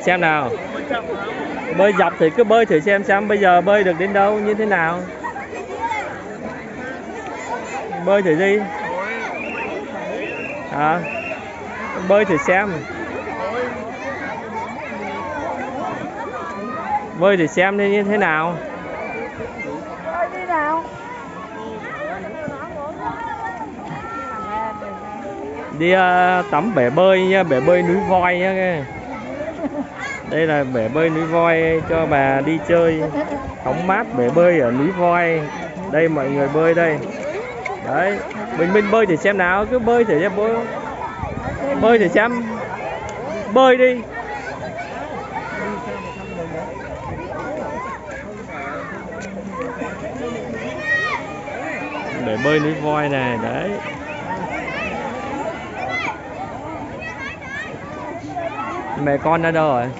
xem nào. Bơi dọc thì cứ bơi thử xem xem bây giờ bơi được đến đâu như thế nào. Bơi thử đi. À, bơi thử xem. Bơi thử xem đi như thế nào. Đi uh, tắm bể bơi nha bể bơi núi voi nha đây là bể bơi núi voi cho bà đi chơi. Hóng mát bể bơi ở núi voi. Đây, mọi người bơi đây. Đấy mình mình bơi thì xem nào. Cứ bơi thì xem bơi bơi để xem. Bơi đi. Bể bơi núi voi này, đấy. Mẹ con ở đâu rồi